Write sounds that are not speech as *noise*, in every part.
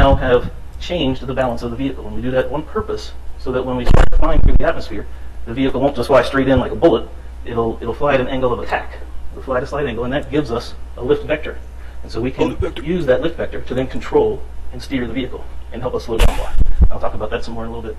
now have changed the balance of the vehicle. And we do that on purpose so that when we start flying through the atmosphere, the vehicle won't just fly straight in like a bullet. It'll, it'll fly at an angle of attack. It'll fly at a slight angle, and that gives us a lift vector. And so we can oh, use that lift vector to then control and steer the vehicle and help us slow down fly. I'll talk about that some more in a little bit.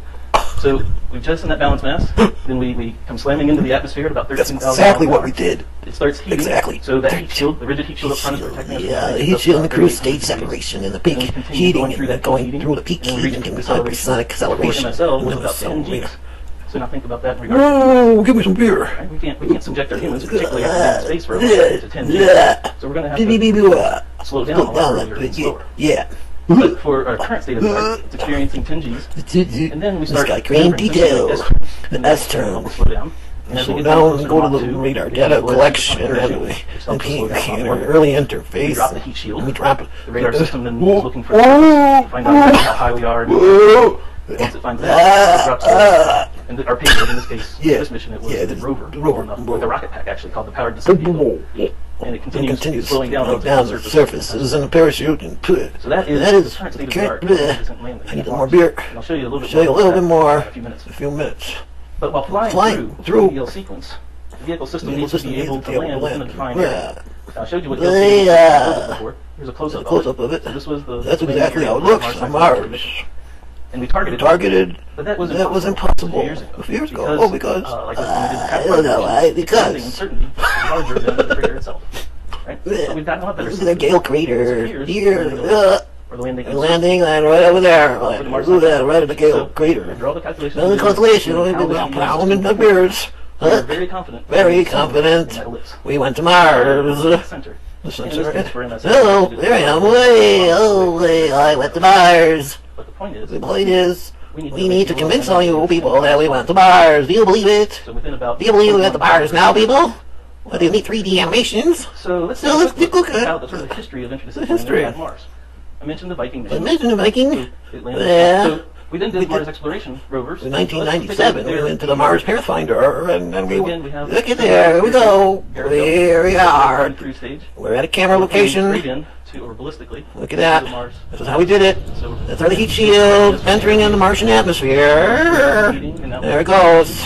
So we've jettisoned that balance mass, *gasps* then we, we come slamming into the atmosphere at about That's exactly what we did. It starts heating. Exactly. So that heat shield, the rigid heat shield up front is protecting us. Yeah, the heat shield and the cruise to stage separation and the peak heating going through and that going heating, through the peak and heating and hypersonic acceleration. MSL, was about 10. Gs. So now think about that in regards Oh, give me some beer. Right? We can't we can't subject our humans, particularly after space for to 10 Gs. So we're going to have to slow down a lot earlier and slower. Yeah. But for our current state of the art, it's experiencing 10 Gs. And then we It's start got green maneuvering detail. essentially like this. The S term. down. And we Slow get down closer and go to the radar data collection and we which and helps us slow down a lot peak more. early We drop the heat shield. we drop it. The radar system then is looking for find out how high we are. Once it finds that, it drops the Ah, and our payload in this case, Yeah. this mission, it was Yeah, the rover, the rover. with a rocket pack actually called the powered descent vehicle. And it continues, continues slowing down, going down the surface. surfaces and a parachute and put it. So that is that the current state of the art. bleh. Instant landing I need more beer. And I'll show you a little bit Show a more little bit more. in a few minutes. A few minutes. But while flying, Flying through, through- sequence, the vehicle system The needs system to be able to to able land within a defined Yeah. area. I showed you what They, uh, before. Here's a close-up. A close-up of it. So this was the That's exactly how it of looks on Mars. And we targeted. Targeted. But that was That was impossible a years ago. a few Right? So we've a better. Look at since the. Gale crater here. Or the landing. landing line right over there. Look at that, right at the Gale So, crater. Draw the calculations. Now the constellation, we How did this that is pound in the. We're Huh? very confident. Very confident. We went to The Mars. center. The sensor. this is. Oh, Hello, there I am. Way, oh, way, I went to Mars. But the point is, The point is, we need we need to convince all you people that we went to Mars. Do you believe it? So within about. Do you believe we went to Mars now, people? What do you need 3D animations? So let's So take a let's look at- the sort of history of to history. at Mars. I mentioned the Viking mission. Imagine the Viking. So it landed- Yeah. So we then did We Mars did- exploration rovers. In So let's take a look 1997, at we went to the Mars Pathfinder, and, and we Again, we have- look at there. Here we go. Here we are. We're at a camera Straight location. to, or ballistically. Look at that. Mars. This is how we did it. So That's our heat shield entering in the Martian atmosphere. There it goes.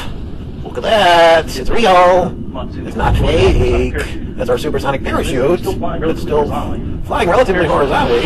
Look at that. It's real. It's not fake. That's our supersonic parachute. Still flying It's relatively still horizontally. flying relatively horizontally.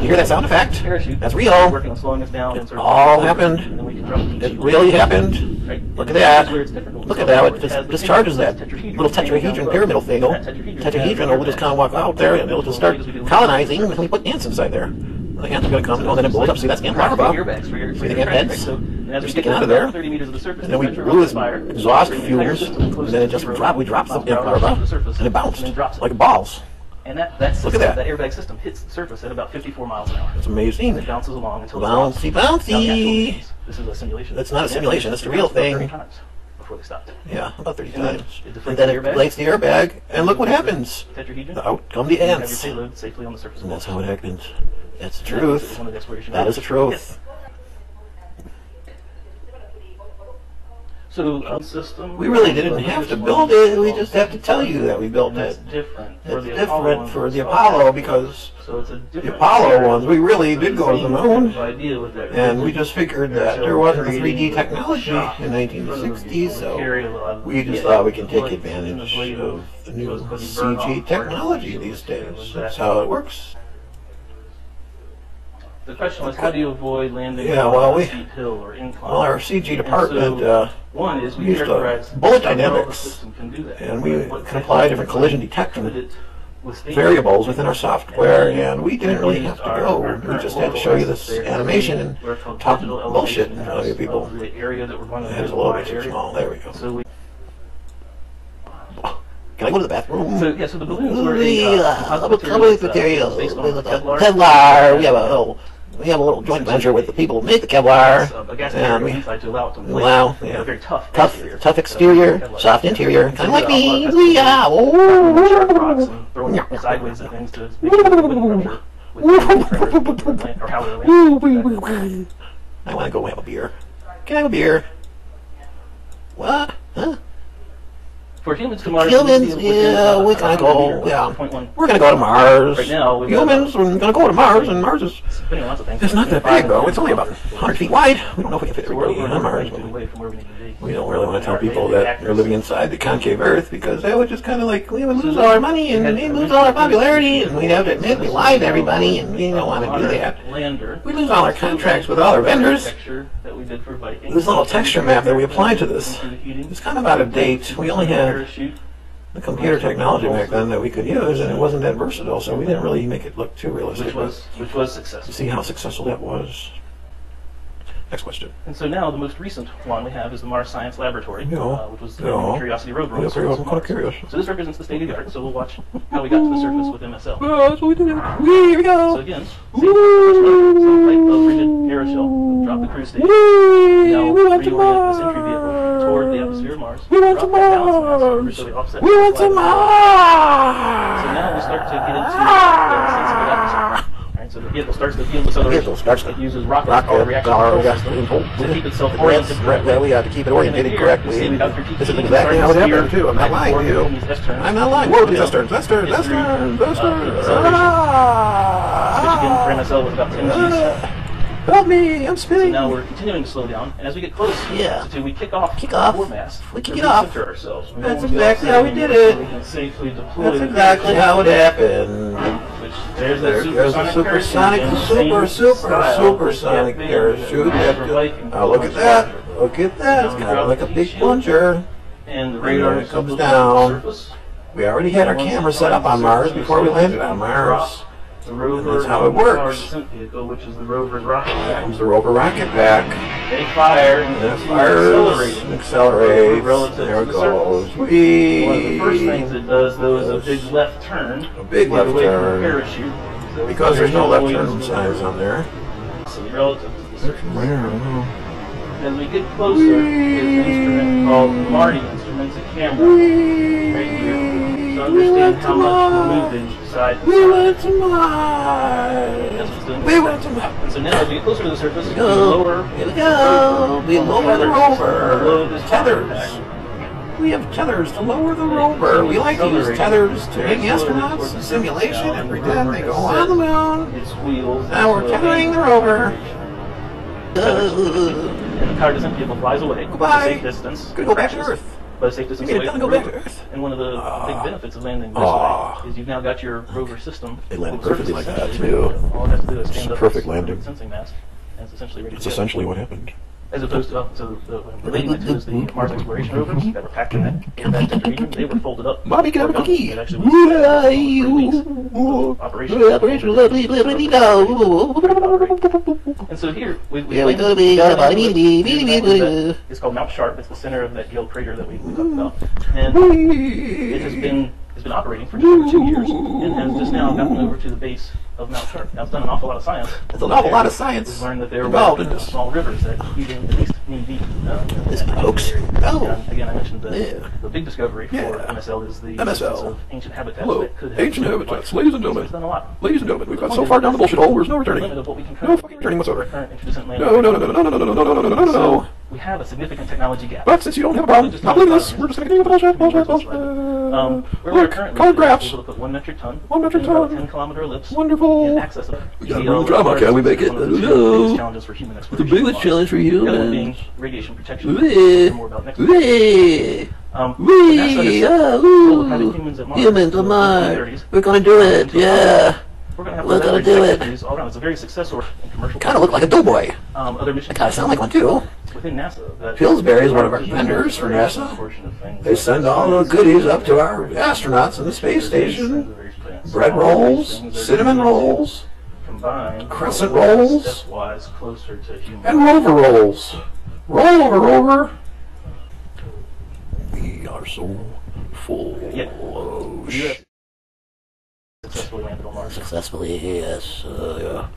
You hear that sound effect? Parachute. That's real. Working on slowing us down. sort all happened. And then we can drop the heat It really happened. Look at that. here's where it's different. Look at that. It It just discharges that little tetrahedron pyramidal thing. Tetrahedron will just kind of walk out there and it'll just start colonizing and we put ants inside there. The ants are going to come and then it blows up. See, that's ant larva. Airbags for your, for See, your they heads? So, as They're we sticking out of there. 30 meters of the surface, And then we blew his exhaust fumes, and then it just dropped. We dropped the drops ant down the surface, and it bounced and then like balls. And that, that system, Look at that. that airbag system hits the surface at about 54 miles an hour. It's And amazing. it bounces along until Bouncy, it stops. Now, the actual bouncy. This is a simulation. That's not a simulation, it's the real thing. 30 times Before they stopped. Yeah, about 30 And times. it And then the it deflates the airbag, and look what happens. Tetrahedron. Out come the You have ants. your payload safely on the surface. And that's how it happens. That's the And that is truth. one of the exploration That is the rovers. truth. So, um, system. We really didn't have to build it. We just have to tell you that we built That's it. different. It's different for the Apollo because So it's a different the Apollo ones, we really did go to the moon. Idea with that. And we just figured that there wasn't 3D technology in 1960s, so we just thought we can take advantage of the new CG technology these days. That's how it works. The question was, how do you avoid landing Yeah, on well, a we- steep hill or incline? Well, our CG department, so- uh, One is we used, uh, bullet dynamics, system can do that. and we can apply different collision detection variables within our software, and we didn't really have to go. We just had to show you this animation and talk bullshit in front of you people. The area that we're going to a little bit too small. There we go. So we Can I go to the bathroom? So yeah, so the balloons were a We uh, uh, composite material material. based on with the the Kevlar. Kevlar. We have a little, we have a little joint venture with the people who make the Kevlar. Uh, a gas And we inside to allow it to inflate. allow, yeah. very tough, tough, exterior. tough exterior, Kevlar. soft interior, kind of like me. uh, We are. sharp rocks and throwing sideways at things to make sure the wind pressure with the *laughs* pressure or how it lands. I want to go have a beer. Can I have a beer? What? Huh? For humans to Mars, Humans, yeah, we're gonna go, yeah. We're gonna go to Mars. Right now, we've Humans, we're gonna go to Mars, and Mars is, Spinning lots of things. it's not that big though, it's only about 100 feet wide. We don't know if we can fit everybody on Mars. Mars away from where we need to be. We don't really want to tell people that they're living inside the concave Earth because that would just kind of like we would lose all our money and we lose all our popularity and we'd have to admit we lied to everybody and we don't want to do that. Lander. We lose all our contracts with all our vendors. Texture that we did for Viking. This little texture map that we applied to this is kind of out of date. We only had Parachute. the computer technology back then that we could use and it wasn't that versatile, so we didn't really make it look too realistic. which was which was To successful. see how successful that was. Next question. And so now the most recent one we have is the Mars Science Laboratory, uh, which was the. Curiosity rover. Yeah, the surface I'm of curious. So this represents the state of the art. So we'll watch *laughs* how we got to the surface with MSL. Well, that's what we did. Here we go. So again, same same type of rigid aeroshell. Drop the cruise station. Now! We went to reorient this entry vehicle toward the Mars. atmosphere of Mars. We went to Mars. so we offset We went to. Mars. So now we start to get into the sensible atmosphere. Alright, so the vehicle starts to feel acceleration. Vehicle starts to It uses rocket, rocket, called reaction power, control reaction system to keep itself oriented. right, well, we have to keep it oriented correctly. This is exactly how it happened too. I'm not lying to you. I'm not lying. Whoa, these turns, that's turns, that's turns, that's turns. Which again for MSL was about 10 Gs. Ah, Help me, I'm So spinning. now we're continuing to slow down, and as we get close Yeah. to we kick off Kick off. the mass. We kick it off. ourselves. We That's exactly how we did it. We safely deploy That's exactly how it happened. There's that There supersonic supersonic, parachute, super, same super, supersonic parachute. Oh, look at that. Look at that. It's kind of like a big plunger. And the radar it comes down. We already had our camera set up on Mars before we landed on Mars. The rover That's how it and works. vehicle, which is the rover's rocket. Comes the rover rocket back. They fire and then it fires, accelerates. Relative There it to the goes. One of the first things it does, though, is a big left turn. A big left the turn. Parachute. So Because there's no left turn signs on there. So Relative to the surface. As we get closer, there's an instrument called the MARDI instrument, it's a camera here. To understand how much we're moving side to We went to Mars. That's what's doing. We went to Mars. And so now as we get closer to the surface, we lower Here we go. We lower the rover. Tethers. We have tethers to lower the rover. We like to use tethers to bring astronauts in simulation and pretend they go on the moon. Now we're tethering the rover. And the power descent vehicle flies away. Goodbye. Safe distance. Go back to Earth. But a safe distance We away gotta from go back to. Earth. And one of the Ah. big benefits of landing this Ah. way is you've now got your rover system. It landed perfectly like that, too. All it has to do is stand a up perfect landing. Sensing mast. And it's essentially ready That's to essentially what happened. As opposed to, so the, relating to the Mars exploration rovers that were packed in that, in that region. They were folded up. Mommy, can I have a cookie? It actually was three operation. Operation Lovely, lovely, no. And so here, we, we Yeah, we to be- landed bada bee, bee, with- bee, bee, that- bee. It's called Mount Sharp. It's the center of that Gale crater that we, we talked about. And it has been has been operating for just over two years and has just now gotten over to the base of Mount Sharp. Now it's done an awful lot of science. There's an awful lot of science We've learned that there involved were in this. small rivers that even at least knee deep. Uh, This hoax. Oh. again, I mentioned the, Yeah. the big discovery for Yeah. MSL is the MSL. of ancient habitats Hello, that could have ancient habitats. Ladies and gentlemen. it's done a lot. Ladies and gentlemen, we've got so far down the bullshit hole, there's no returning. Limit of what we can No fucking returning whatsoever. current introducent land. No, no, no, no, no, no, no, no, no, no, no, no, no, no, we have a significant technology gap. But since you don't have a problem, not believing this, we're just gonna continue with bullshit, bullshit, bullshit. Um, Look, colored graphs. to one metric ton, One metric ton. 10 kilometer ellipse, Wonderful. And access it. We got a real drama, can we make it? One of the No. biggest challenges for human The biggest on challenge for Mars. The other one being radiation protection. Wee. We'll hear more about next week. Wee! Um, Wee! NASA has ooh. had humans at Mars Humans in on the Mars. 1930s. We're gonna do it, yeah. We're gonna have We're gonna do it. all around. It's a very successful commercial. Kinda look like a doughboy. um, other missions. Kinda sound like one too. within NASA. That Pillsbury is one of our vendors for NASA. Portion of things. They send all the goodies up to our astronauts in the space station. Bread rolls, cinnamon rolls, crescent rolls, stepwise closer to human. and rover rolls. Roll over, rover. We are so full Yeah. of The successfully landed on Mars. Successfully, yes. Uh,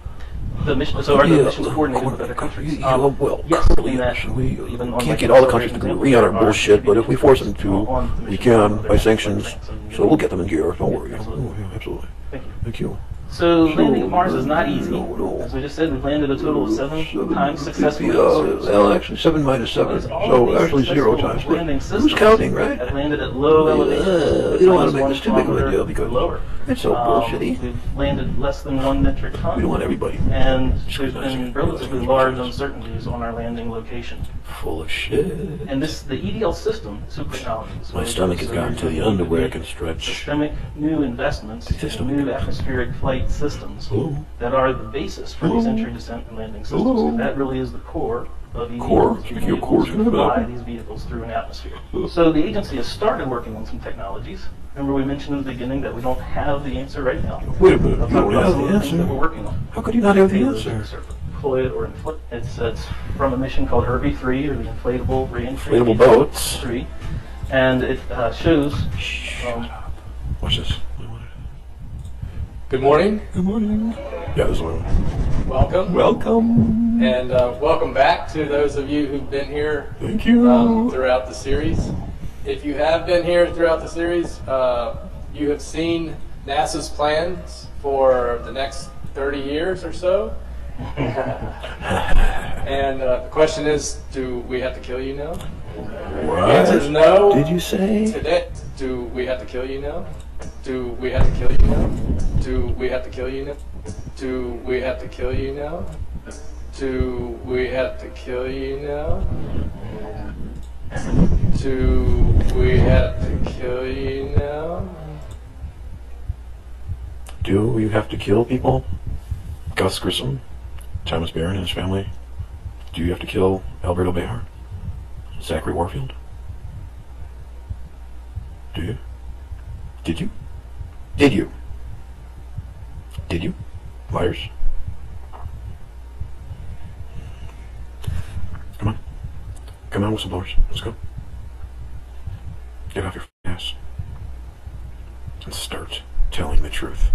The mission, so are the yeah. missions coordinated with other countries? Yeah, Um, well, yes, currently, that we even can't like get all the countries to agree on our bullshit, but if we force them to, the we can by sanctions. countries and, you So we'll get them in gear. Don't worry. Absolutely. Oh, yeah, absolutely. Thank you. Thank you. So landing at Mars is not easy. As we just said, we've landed a total of seven times successfully. Well, actually, seven minus seven, Because all of so actually zero times. Who's counting, right? Have landed at low elevation. Uh, you don't want to make this too big of a deal because lower. it's so Um, bullshitty. We've landed less than one metric ton. We don't want everybody And there's been relatively large uncertainties on our landing location. full of shit. And this, the EDL system, Super Technologies. My stomach has gotten to the underwear can stretch. Systemic new investments It's just in new atmospheric flight systems Hello? that are the basis for these entry, descent, and landing systems. That really is the core of EVs. Core? to Speaking be of able to can I have fly these vehicles through an atmosphere. So the agency has started working on some technologies. Remember we mentioned in the beginning that we don't have the answer right now. Wait a minute, you don't have the the things that we're answer? working on. How could you not have the answer? are deployed or infl- it's, it's from a mission called IRVE 3 or the Inflatable Reentry Inflatable boats. 3. And it uh, shows um, Watch this. Good morning, Good morning. Yeah, this one. welcome, Welcome. and uh, welcome back to those of you who've been here Thank you. um, throughout the series. If you have been here throughout the series, uh, you have seen NASA's plans for the next 30 years or so. *laughs* and uh, the question is, do we have to kill you now? What? The answer is no. did you say? Today, do we have to kill you now? Do we have to kill you now? Do we have to kill you now? Do we have to kill you now? Do we have to kill you now? Do we have to kill you now? Do we have to kill people? Gus Grissom, Thomas Baron and his family. Do you have to kill Alberto Behar? Zachary Warfield? Do you? Did you? Did you? Did you? Liars. Come on. Come on, whistleblowers. Let's go. Get off your ass. And start telling the truth.